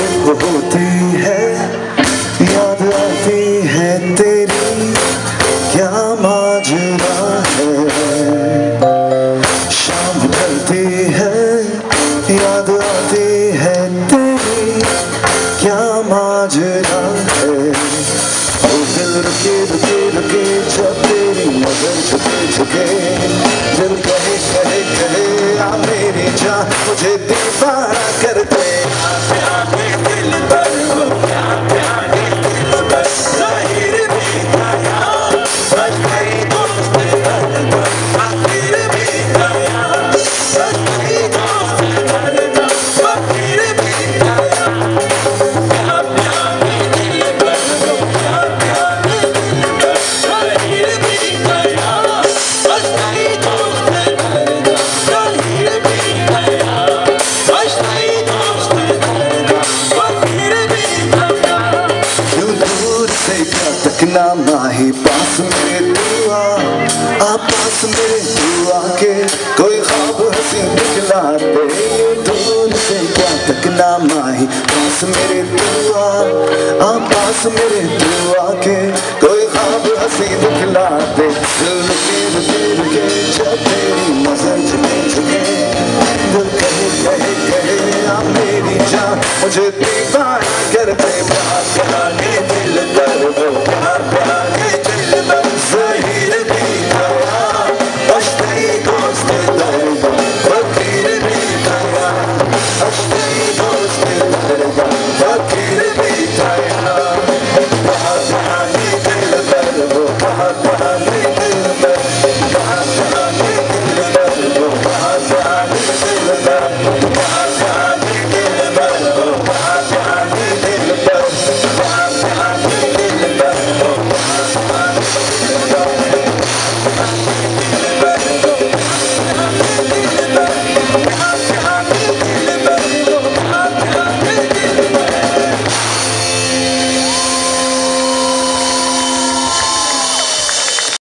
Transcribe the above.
वो होती है, याद आती है तेरी, क्या माजरा है? शाम ढलती है, याद आती है तेरी, क्या माजरा है? वो दिल रुके रुके रुके, जब तेरी मगर झुके झुके, दिल कहे कहे कहे, आ मेरी जान, मुझे दीवाना कर तकना माही पास मेरे दुआ। आ आ पास मेरे दुआ के कोई ख्वाब हँसी दिखला दे तकना माही पास मेरे तू आ आ पास मेरे तू आके कोई ख्वाब हँसी दिखला दे दिल रुके रुके रुके जब तेरी नज़र झुके झुके दिल कहे कहे कहे आ, मेरी जान, मुझे Say